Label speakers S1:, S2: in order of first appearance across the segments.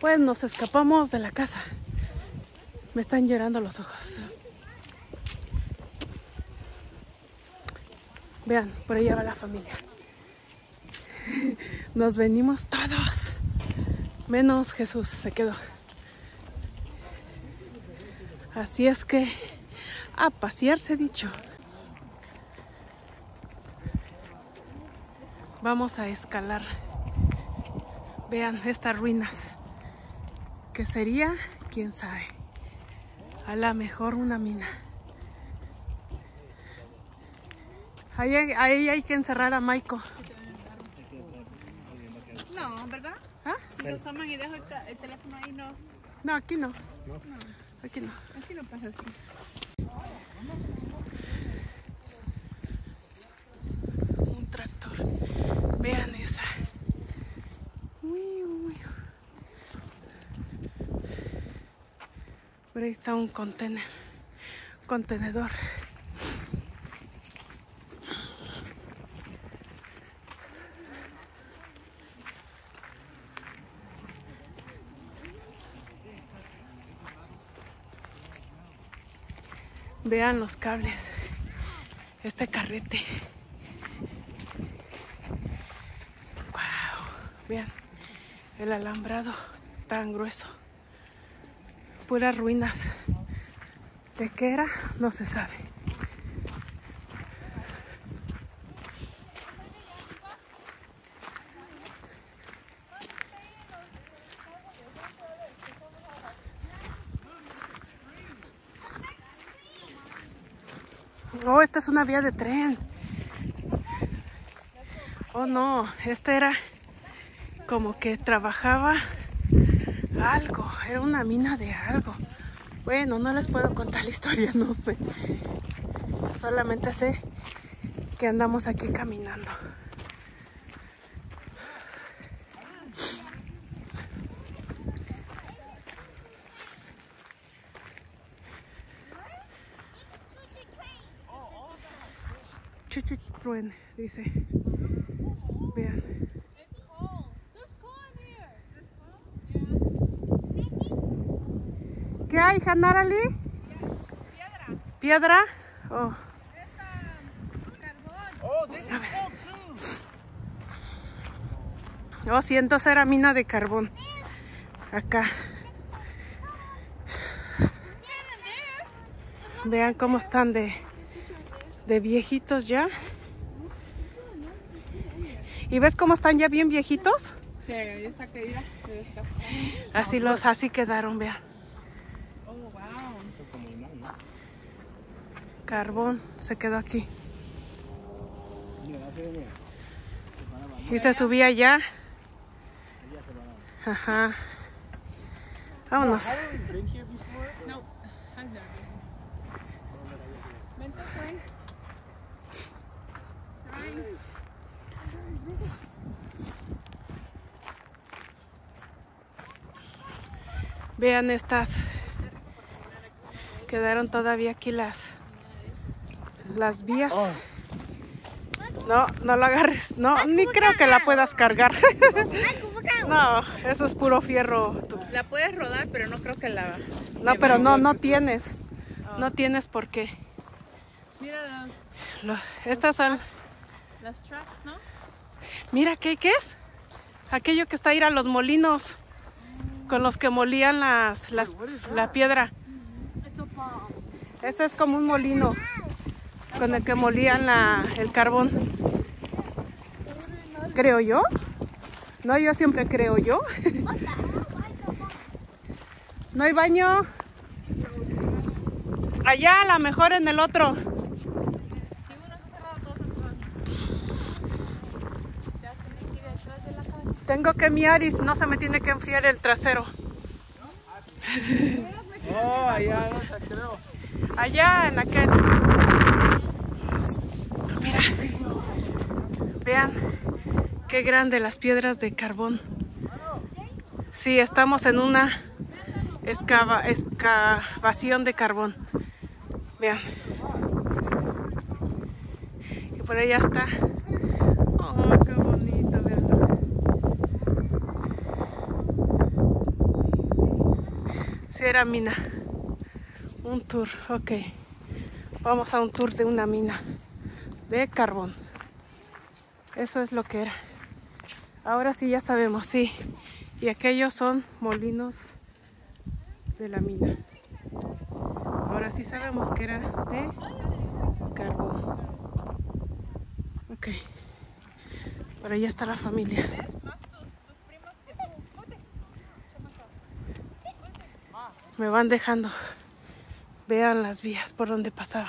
S1: Pues nos escapamos de la casa. Me están llorando los ojos. Vean, por allá va la familia. Nos venimos todos. Menos Jesús se quedó. Así es que a pasearse dicho. Vamos a escalar. Vean estas ruinas. ¿Qué sería? ¿Quién sabe? A la mejor una mina. Ahí, hay- ahí hay que encerrar a Maiko.
S2: No, ¿verdad?
S1: ¿Ah?
S2: Si lo asoman y dejo el, teléfono ahí, no.
S1: No, aquí no. Aquí no.
S2: Aquí no pasa así.
S1: Un tractor. Vean esa. Ahí está un contenedor. Contenedor. Vean los cables. Este carrete. Wow, vean el alambrado tan grueso. Puras ruinas. ¿De qué era? No se sabe. Oh, esta es una vía de tren. Oh, no, esta era como que trabajaba algo, era una mina de algo. Bueno, no les puedo contar la historia, no sé. Solamente sé que andamos aquí caminando. Chuchu truene, dice. Vean. Hay, Hanarali? Piedra. ¿Piedra? Oh. Oh, sí, entonces era mina de carbón. Acá. Vean cómo están de, de viejitos ya. ¿Y ves cómo están ya bien viejitos? Así los, así quedaron, vean.
S2: Oh, wow.
S1: Carbón se quedó aquí. Y se subía allá. Ajá. Vámonos. Vean estas. Quedaron todavía aquí las las vías. No, no la agarres. No, ni creo que la puedas cargar. no, eso es puro fierro. tú.
S2: La puedes rodar, pero no creo que la.
S1: No, pero no, no tienes. No tienes por qué.
S2: Mira los,
S1: estas son.
S2: las tracks, ¿no?
S1: Mira, ¿qué, ¿qué es? Aquello que está a ir a los molinos. Con los que molían las, las, la piedra. Ese es como un molino. Con el que molían la, el carbón. Creo yo. No, yo siempre creo yo. No hay baño. Allá, a lo mejor en el otro. Tengo que miar y no se me tiene que enfriar el trasero.
S3: Oh, allá no sé, creo.
S1: Allá en aquel. Mira. Vean qué grande las piedras de carbón. Sí, estamos en una excava- excavación de carbón. Vean. Y por allá está. Oh, qué bonito. Sí, era mina. Un tour, ok. Vamos a un tour de una mina de carbón. Eso es lo que era. Ahora sí ya sabemos, sí. Y aquellos son molinos de la mina. Ahora sí sabemos que era de carbón. Ok. Por allá está la familia. Me van dejando. Vean las vías por donde pasaba.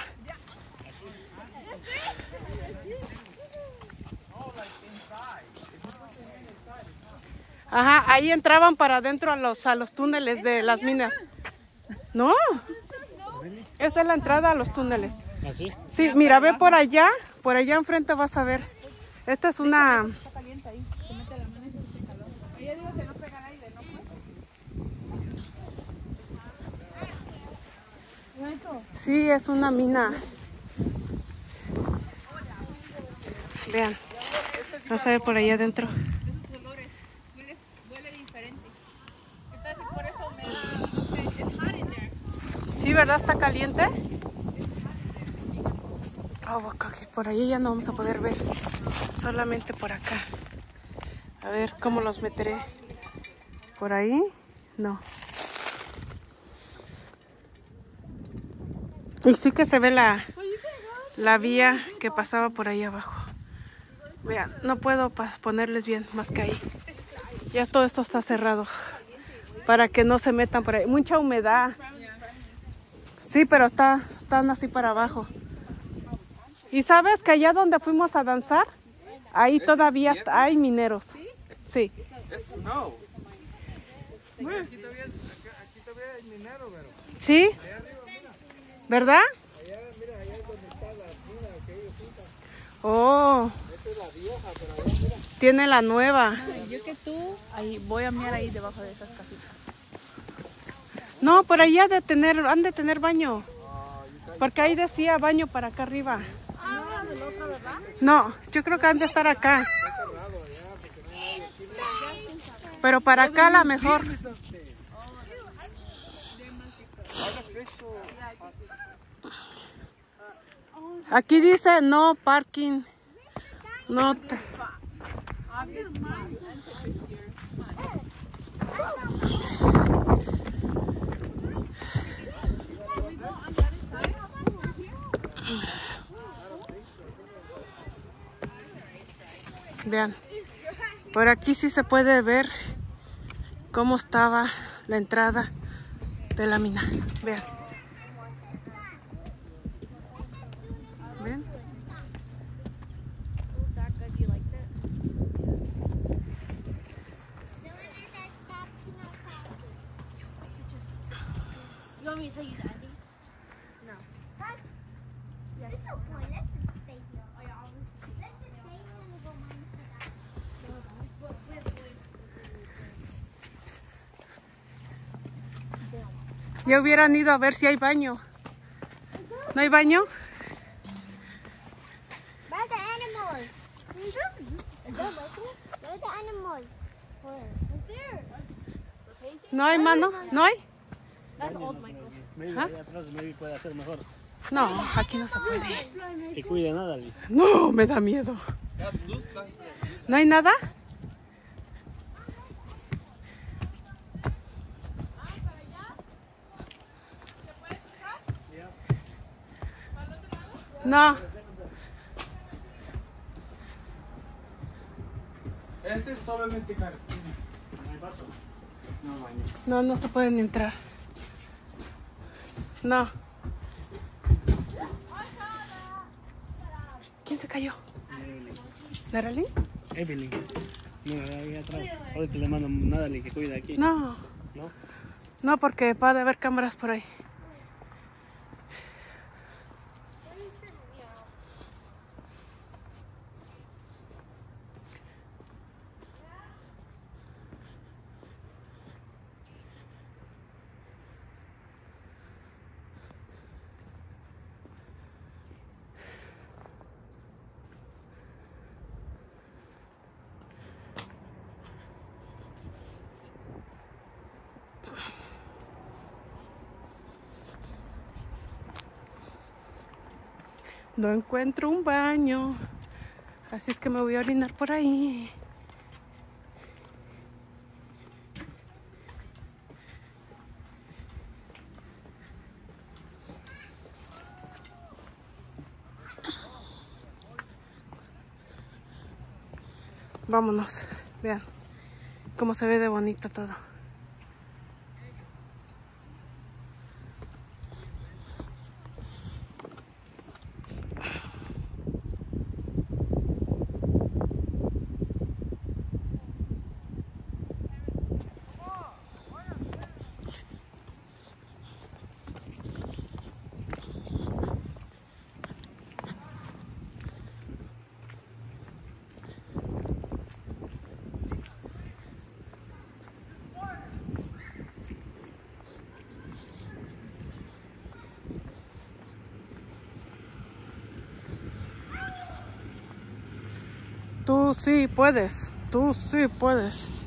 S1: Ajá, ahí entraban para adentro a los, a los túneles de las minas. No. Esa es la entrada a los túneles.
S4: ¿Así?
S1: Sí, mira, ve por allá, por allá enfrente vas a ver. Esta es una... Sí, es una mina. Vean. Vas a ver por allá adentro.
S2: Esos olores. Huele, huele diferente. ¿Qué tal si por eso me da, no sé, it's hot in there?
S1: ¿Verdad? Está caliente. Por ahí ya no vamos a poder ver. Solamente por acá. A ver, ¿cómo los meteré? ¿Por ahí? No. Y sí que se ve la, la vía que pasaba por ahí abajo. Vean, no puedo ponerles bien más que ahí. Ya todo esto está cerrado. Para que no se metan por ahí. Mucha humedad. Sí, pero está, están así para abajo. Y sabes que allá donde fuimos a danzar, ahí todavía está- hay mineros. Sí.
S3: Es snow. Aquí todavía, aquí, aquí todavía hay minero, pero.
S1: ¿Sí? ¿Verdad?
S3: Allá, mira, allá es donde está la mina que ellos pintan.
S1: Oh,
S3: Esta es la vieja, pero allá, mira.
S1: tiene la nueva.
S2: Yo que tú, ahí voy a mirar ahí debajo de esas casitas.
S1: No, por allá de tener, han de tener baño. Porque ahí decía baño para acá arriba. No, yo creo que han de estar acá. Pero para acá la mejor. Aquí dice no parking. No. Vean. Por aquí sí se puede ver cómo estaba la entrada de la mina. Vean. ¿Ven?
S5: You want me to tell you the ending? No. There's no point. Let's just stay here. Oh, yeah, I'll just- Let's just stay here and we'll go mine for that. But we're going-
S1: Ya hubieran ido a ver si hay baño. ¿No hay baño? ¿No hay mano? ¿No hay? ¿Ah? No, aquí no se puede. No, me da miedo. ¿No hay nada? No,
S3: Ese es solamente cartón.
S4: No hay paso.
S3: No, baño.
S1: no, no se pueden entrar. No. ¿Quién se cayó? ¿Naralín?
S4: Evelyn. No, ahí atrás. Ahorita le mando nada, Ali, que cuide aquí.
S1: No,
S4: ¿No?
S1: no, porque a haber cámaras por ahí. No encuentro un baño. Así es que me voy a orinar por ahí. Vámonos. Vean cómo se ve de bonito todo. Tú sí puedes, tú sí puedes.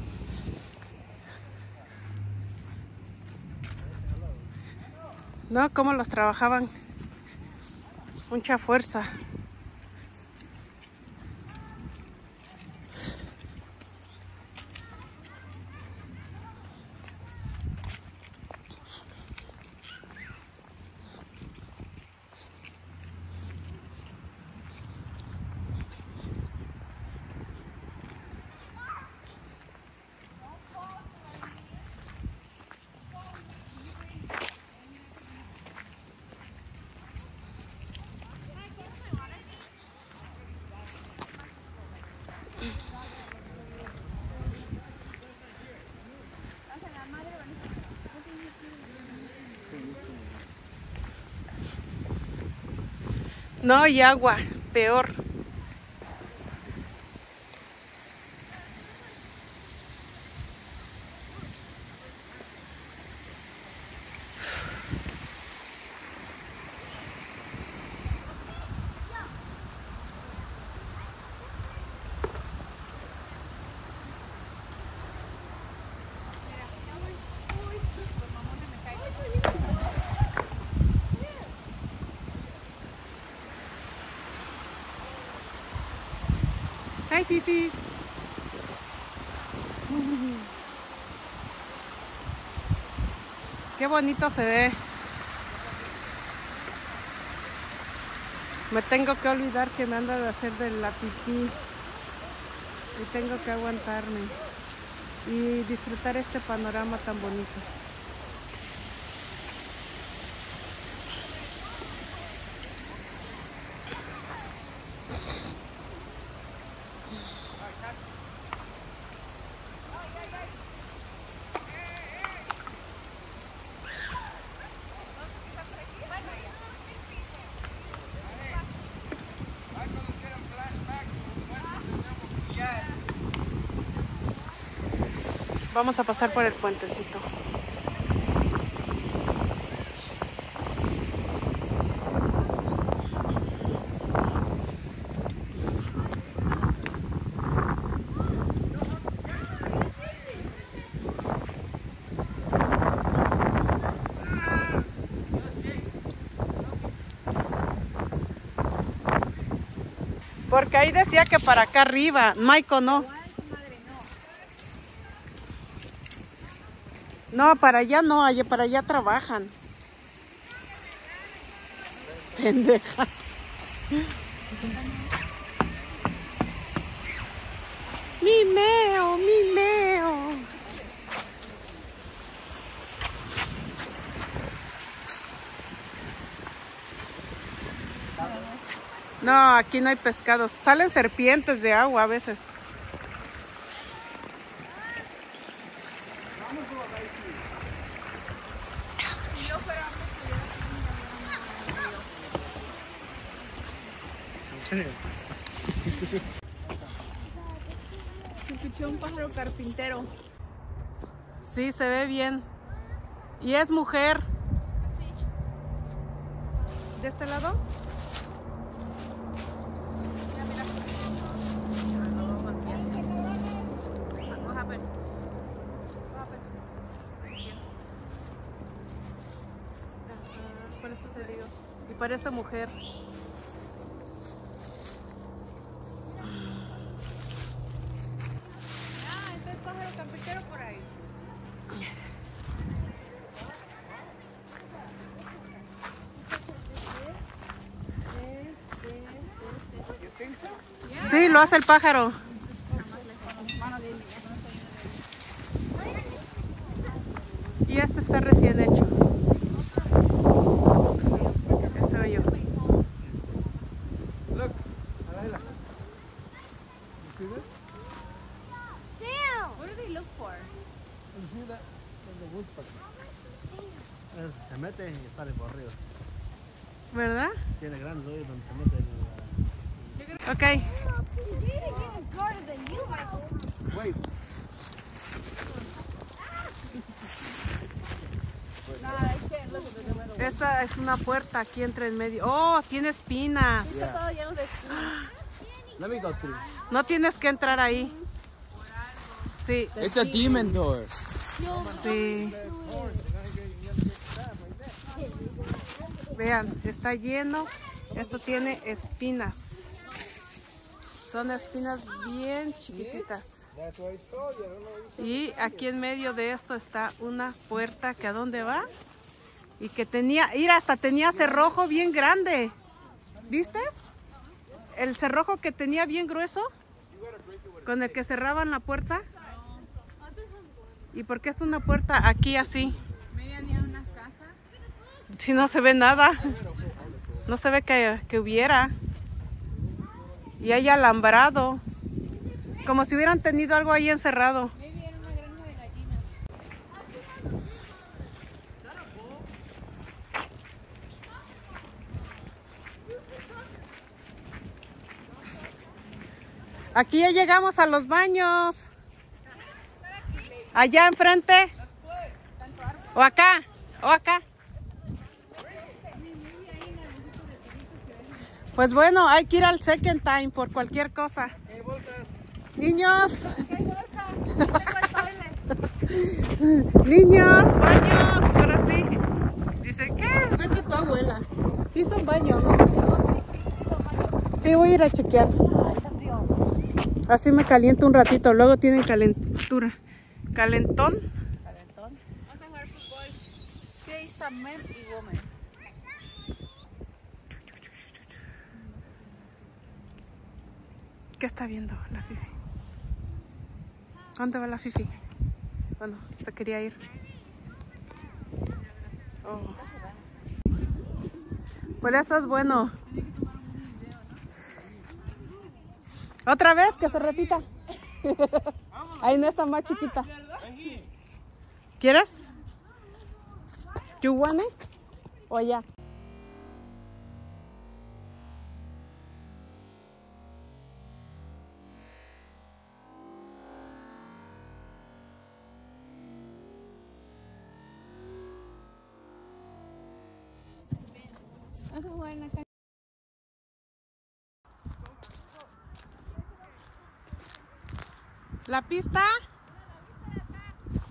S1: No, cómo los trabajaban. Mucha fuerza. No, y agua, peor. Hi, Fifi. Qué bonito se ve. Me tengo que olvidar que me anda de hacer de la pipí. Y tengo que aguantarme. Y disfrutar este panorama tan bonito. Vamos a pasar por el puentecito. Porque ahí decía que para acá arriba, Maico no. No, para allá no, allá para allá trabajan. Pendeja. Mimeo, mimeo. No, aquí no hay pescados. Salen serpientes de agua a veces.
S4: ¿En serio?
S2: Escuché un pájaro carpintero.
S1: Sí, se ve bien. Y es mujer. ¿De este lado? Te digo. Y parece mujer. Hace el pájaro. Y este está recién hecho.
S3: Woodpecker.
S4: Eh, Se mete y sale por arriba.
S1: ¿Verdad?
S4: Tiene grandes hoyos donde se mete la...
S1: Ok.
S5: He's getting harder than you, Michael.
S3: Wait.
S1: Esta es una puerta aquí entre el medio. Oh, tiene espinas.
S2: Está todo lleno de espinas.
S3: Let me go through.
S1: No tienes que entrar ahí. Sí,
S3: It's a demon door.
S1: sí. Vean, está lleno. Esto tiene espinas. Son espinas bien chiquititas. Y aquí en medio de esto está una puerta que a dónde va. Y que tenía, mira, hasta tenía cerrojo bien grande. ¿Viste? El cerrojo que tenía bien grueso. Con el que cerraban la puerta. ¿Y por qué está una puerta aquí así?
S2: Medio había unas casas.
S1: Si no se ve nada. No se ve que, que hubiera. Y hay alambrado. Como si hubieran tenido algo ahí encerrado. Aquí ya llegamos a los baños. Allá enfrente. O acá. O acá. Pues bueno, hay que ir al second time por cualquier cosa. Niños. Niños, baño. Ahora sí. Dice, ¿qué? Vete tu abuela. Sí son baños. Sí, voy a ir a chequear. Así me caliento un ratito, luego tienen calentura. Calentón.
S2: Calentón. Vamos a jugar fútbol. Sí, ahí está men y woman.
S1: ¿Qué está viendo la Fifi? ¿Dónde va la Fifi? Bueno, se quería ir. Oh. Por eso es bueno. Otra vez, que se repita. Ahí no está más chiquita. ¿Quieres? ¿You want? O ya.
S2: ¿La
S1: pista?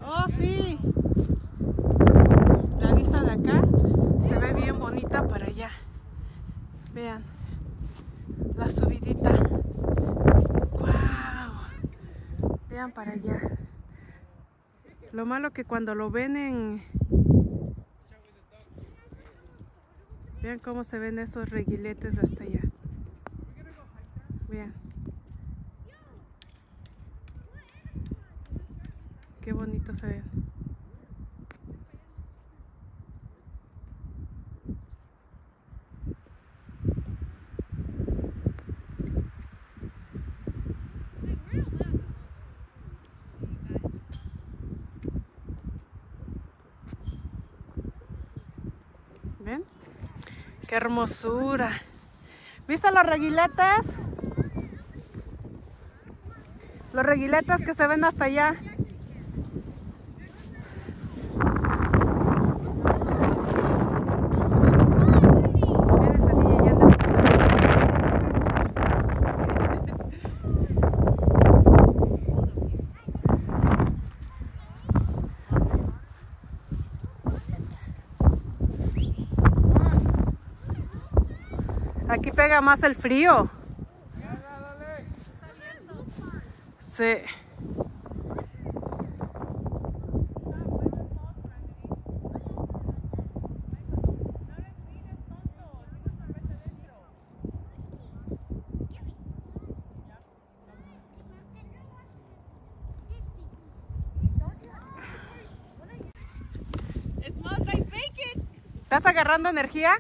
S1: Oh, sí. La vista de acá se ve bien bonita para allá. Vean. La subidita. ¡Wow! Vean para allá. Lo malo que cuando lo ven en... Vean cómo se ven esos reguiletes hasta allá. Vean. Qué bonito se ven. ¿Ven? ¡Qué hermosura! ¿Viste los reguiletes? Los reguiletes que se ven hasta allá. haga más el frío. Sí. ¿Estás agarrando energía?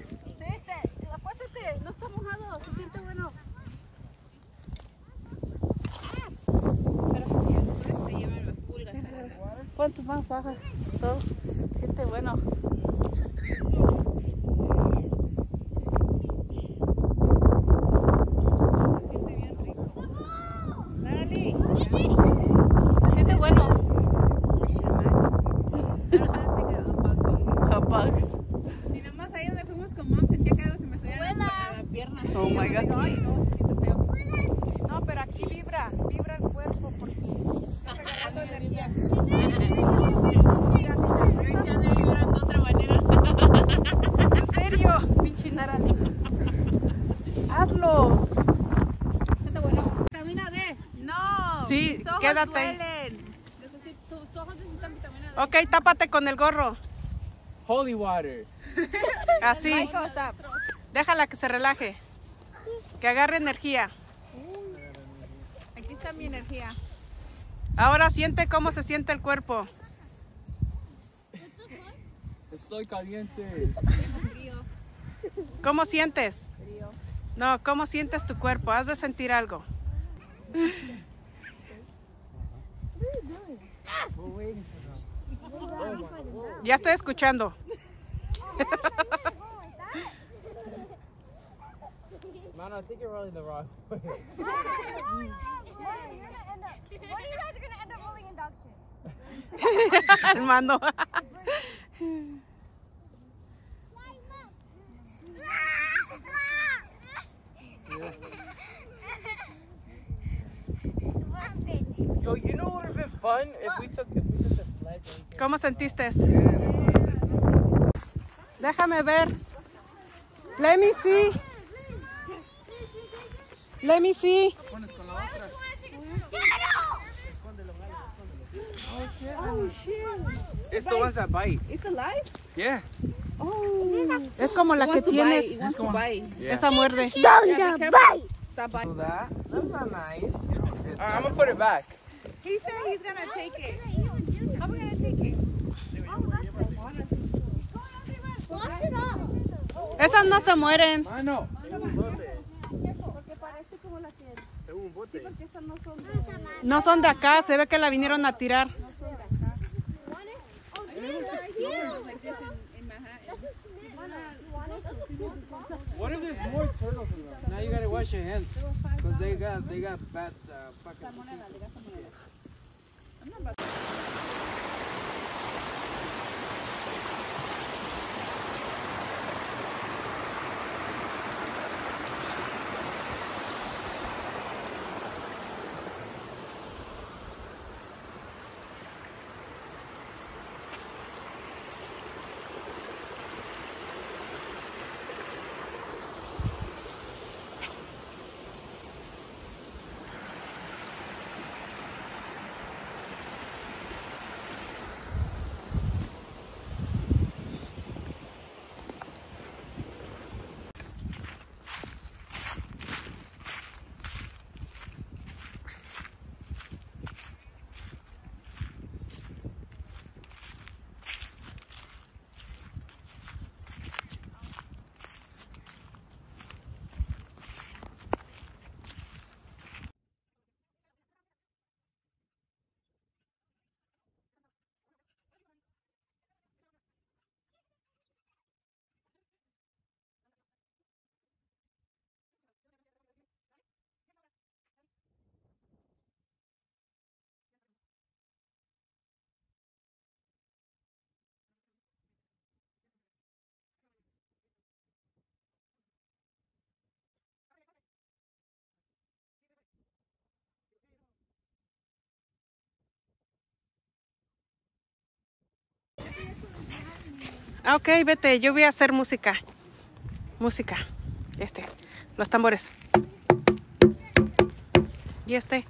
S1: ¿Cuántos más baja? Todo. Siente bueno.
S2: Se siente bien rico. Dale. Se siente bueno. Y nada más ahí donde fuimos con mom sentía que algo se me subía a la, a la pierna.
S1: Oh my
S2: Y yo
S1: God.
S2: digo, Ay, no, se siente feo. No, pero aquí vibra, vibra el cuerpo porque estás agarrando energía. Ya de vibrar de otra manera.
S1: ¿En serio? Pinche Narali. Hazlo.
S2: Siente bueno. Vitamina D. No. Necesito- tus ojos necesitan vitamina D.
S1: Ok, tápate con el gorro.
S3: Holy water.
S1: Así. Déjala que se relaje. Que agarre energía.
S2: Aquí está mi energía.
S1: Ahora siente cómo se siente el cuerpo.
S3: Estoy caliente.
S2: Frío,
S1: ¿Cómo sientes?
S2: frío.
S1: No, ¿cómo sientes tu cuerpo? Has de sentir algo. Ya estoy escuchando.
S3: Man, I think you're rolling the wrong way.
S5: What are you guys gonna end up rolling induction?
S1: Armando.
S3: Yo, you know what fun if we took if we took the sledge and we
S1: ¿Cómo sentiste? Déjame ver. Let me see. Let me see.
S3: It's the ones that bite.
S2: It's alive?
S3: Yeah.
S1: Es como la que tienes.
S2: To.
S3: Yeah.
S1: Esa muerde.
S3: That? That's not nice. Alright, I'm gonna put it back.
S2: He said he's gonna take it. How are we gonna take it?
S1: Esas no se mueren.
S3: I know.
S2: Porque parece como la que... Sí, porque esas no son de...
S1: No son de acá. Se ve que la vinieron a tirar.
S2: Like this in, in Manhattan.
S3: What if there's more turtles?
S6: Now you gotta wash your hands, cause they got they got bad uh, Não, mas...
S1: Ah, ok, vete. Yo voy a hacer música. Música. Este. Los tambores. ¿Y este?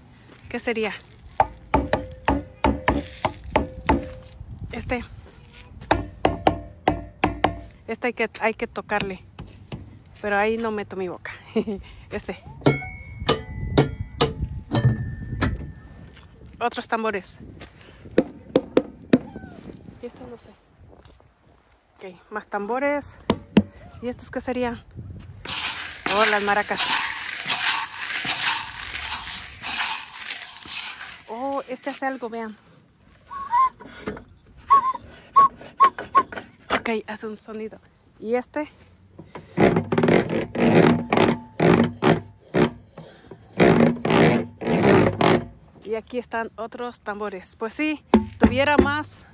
S1: ¿Qué sería? Este. Este hay que, hay que tocarle. Pero ahí no meto mi boca. Este. Otros tambores. Y este no sé. Ok, más tambores. ¿Y estos qué serían? Oh, las maracas. Oh, este hace algo, vean. Ok, hace un sonido. ¿Y este? Y aquí están otros tambores. Pues sí, tuviera más,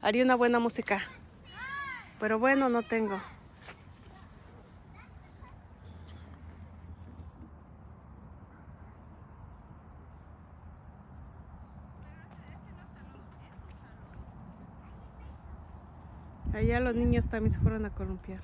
S1: haría una buena música. Pero bueno, no tengo. Allá los niños también se fueron a columpiar.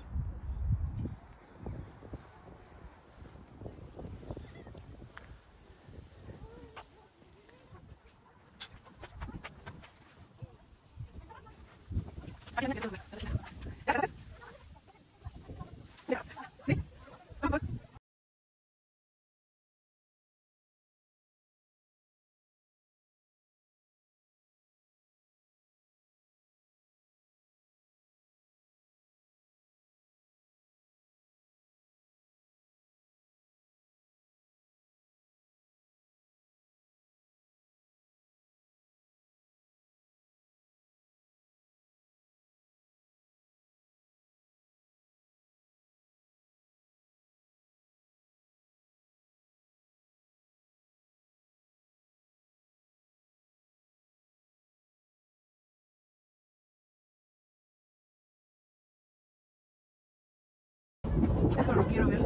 S1: Eso lo quiero ver.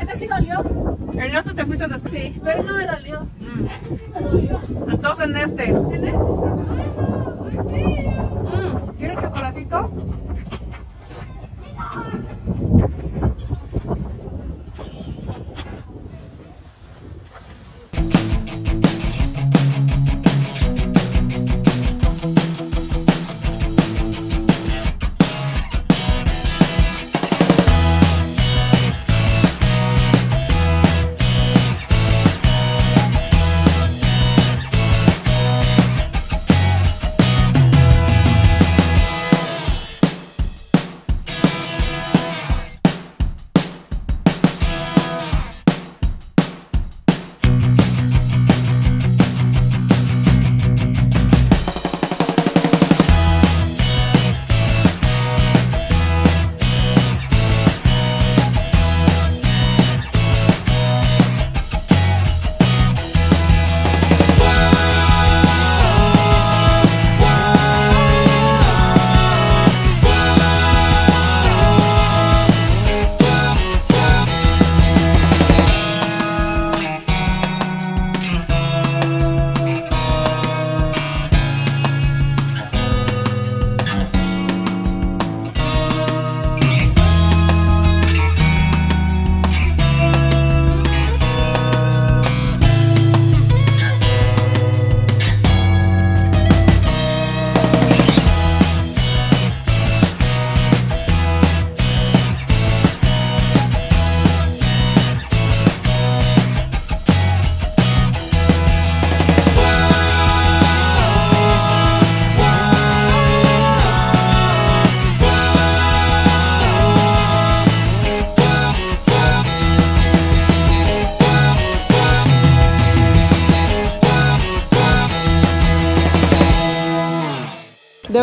S2: Este sí dolió.
S1: ¿En este te fuiste después?
S2: Sí, pero no me dolió.
S1: Entonces en este.
S2: ¿En este?
S1: Mm, ¿Quiere chocolatito?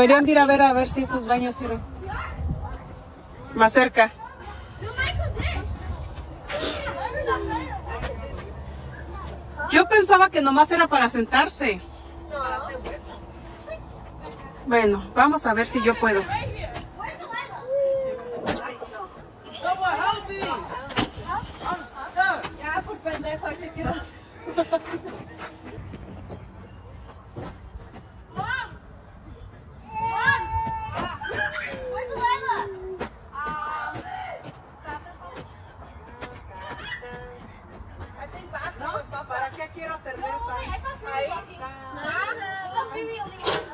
S1: Deberían de ir a ver a ver si esos baños sirven. Más cerca. Yo pensaba que nomás era para sentarse. Bueno, vamos a ver si yo puedo.
S2: Ya, por pendejo, ¿qué quieras?
S5: Where's Layla?
S2: ¿No? ¿Para qué quiero cerveza?
S5: It's not free walking. It's not free only one.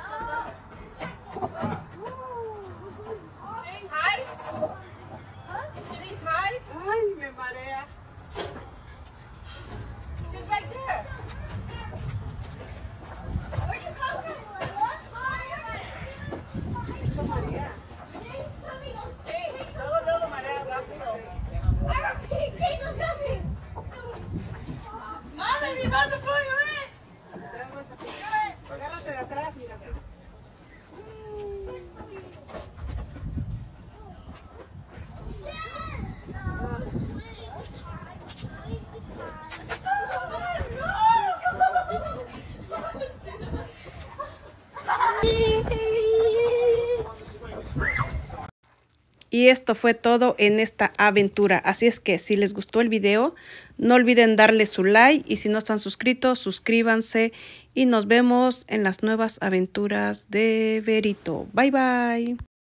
S1: Y esto fue todo en esta aventura. Así es que si les gustó el video, no olviden darle su like y si no están suscritos, suscríbanse y nos vemos en las nuevas aventuras de Verito. Bye bye.